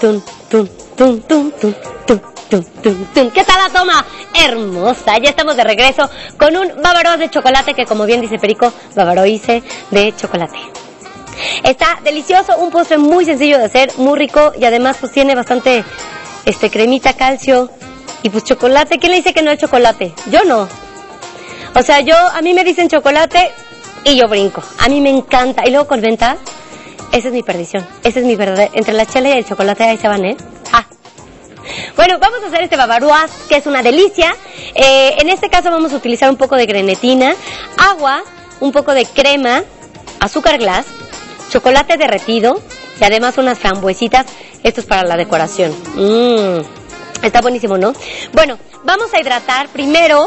Tun, tum tum tum tum tum Tum, tum, tum. ¿Qué tal la toma? Hermosa. Ya estamos de regreso con un bavarois de chocolate que, como bien dice Perico, bavaroise de chocolate. Está delicioso, un postre muy sencillo de hacer, muy rico y además pues tiene bastante este cremita, calcio y pues chocolate. ¿Quién le dice que no es chocolate? Yo no. O sea, yo a mí me dicen chocolate y yo brinco. A mí me encanta y luego con venta esa es mi perdición. Esa es mi verdad. Entre la chela y el chocolate ahí se van, ¿eh? Ah. Bueno, vamos a hacer este bavarois, que es una delicia. Eh, en este caso vamos a utilizar un poco de grenetina, agua, un poco de crema, azúcar glass, chocolate derretido y además unas frambuesitas. Esto es para la decoración. Mmm, está buenísimo, ¿no? Bueno, vamos a hidratar primero.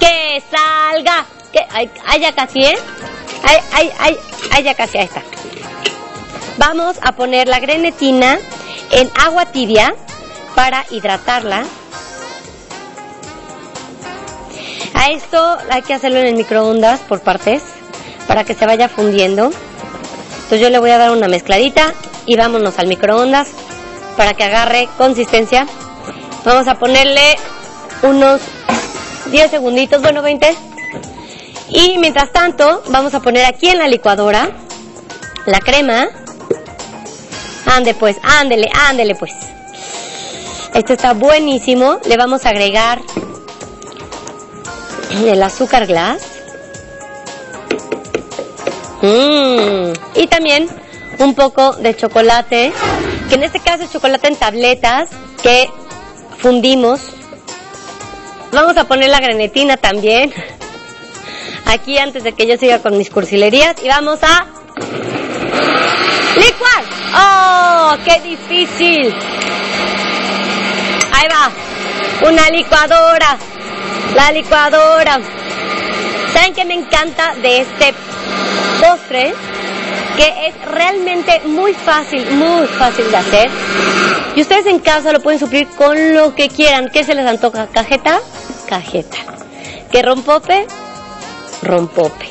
Que salga. Que, ay, ay, ya casi, ¿eh? Ay, ay, ay, ay, ya casi, ahí está. Vamos a poner la grenetina en agua tibia para hidratarla. A esto hay que hacerlo en el microondas por partes para que se vaya fundiendo. Entonces yo le voy a dar una mezcladita y vámonos al microondas para que agarre consistencia. Vamos a ponerle unos 10 segunditos, bueno 20. Y mientras tanto vamos a poner aquí en la licuadora la crema. Ande pues, ándele, ándele pues. Esto está buenísimo. Le vamos a agregar el azúcar glass. Mm. Y también un poco de chocolate, que en este caso es chocolate en tabletas que fundimos. Vamos a poner la grenetina también. Aquí antes de que yo siga con mis cursilerías y vamos a licuar. ¡Oh, qué difícil! Ahí va, una licuadora la licuadora. ¿Saben qué me encanta de este postre? Que es realmente muy fácil, muy fácil de hacer. Y ustedes en casa lo pueden suplir con lo que quieran. ¿Qué se les antoja? ¿Cajeta? Cajeta. ¿Qué rompope? Rompope.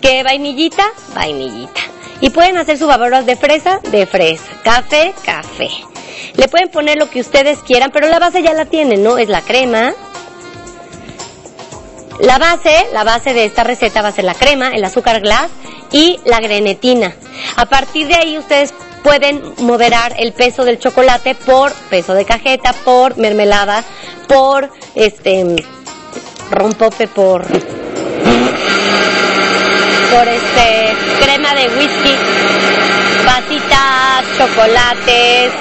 ¿Qué vainillita? Vainillita. Y pueden hacer su bavarois de fresa, de fresa. Café, café. Le pueden poner lo que ustedes quieran, pero la base ya la tienen, ¿no? Es la crema, la base, la base de esta receta va a ser la crema, el azúcar glass y la grenetina. A partir de ahí ustedes pueden moderar el peso del chocolate por peso de cajeta, por mermelada, por este rompope, por por este crema de whisky, pasitas, chocolates,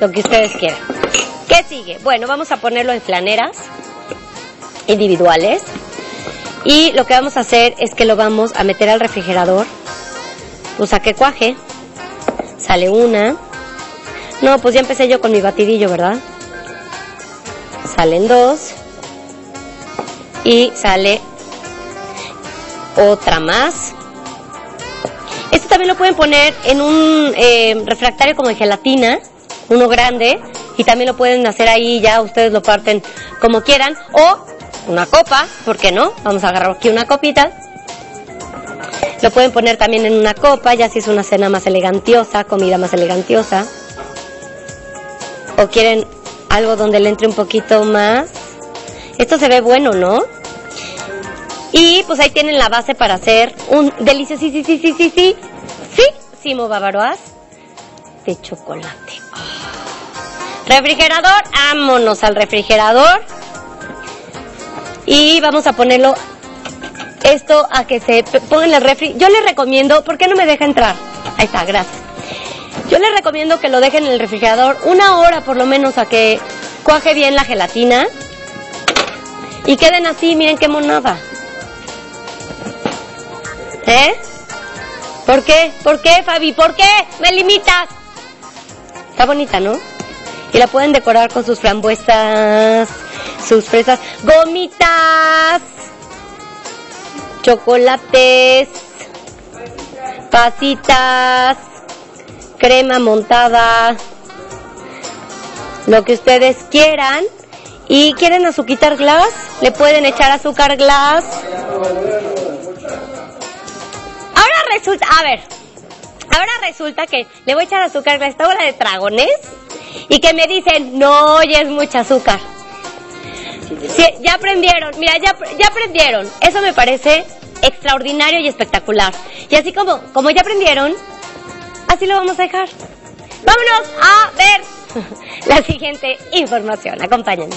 lo que ustedes quieran. ¿Qué sigue? Bueno, vamos a ponerlo en flaneras individuales. Y lo que vamos a hacer es que lo vamos a meter al refrigerador. Pues a que cuaje. Sale una. No, pues ya empecé yo con mi batidillo, ¿verdad? Salen dos. Y sale otra más. Esto también lo pueden poner en un eh, refractario como de gelatina, uno grande, y también lo pueden hacer ahí, ya ustedes lo parten como quieran, o una copa, ¿por qué no? Vamos a agarrar aquí una copita. Lo pueden poner también en una copa, ya si es una cena más elegantiosa, comida más elegantiosa. O quieren algo donde le entre un poquito más. Esto se ve bueno, ¿no? Y pues ahí tienen la base para hacer un delicioso, sí, sí, sí, sí, sí, sí, Simo Bavarois de chocolate. Refrigerador, vámonos al refrigerador. Y vamos a ponerlo esto a que se ponga en el refri. Yo les recomiendo, ¿por qué no me deja entrar? Ahí está, gracias. Yo les recomiendo que lo dejen en el refrigerador una hora por lo menos a que cuaje bien la gelatina. Y queden así, miren qué monada. ¿Eh? ¿Por qué? ¿Por qué, Fabi? ¿Por qué? ¿Me limitas? Está bonita, ¿no? Y la pueden decorar con sus frambuesas, sus fresas, gomitas, chocolates, pasitas, crema montada, lo que ustedes quieran. Y quieren azúcar glass, le pueden echar azúcar glass. A ver, ahora resulta que le voy a echar azúcar a esta bola de dragones y que me dicen, no, ya es mucha azúcar. Sí, ya aprendieron, mira, ya, ya aprendieron. Eso me parece extraordinario y espectacular. Y así como, como ya aprendieron, así lo vamos a dejar. Vámonos a ver la siguiente información. Acompáñenme.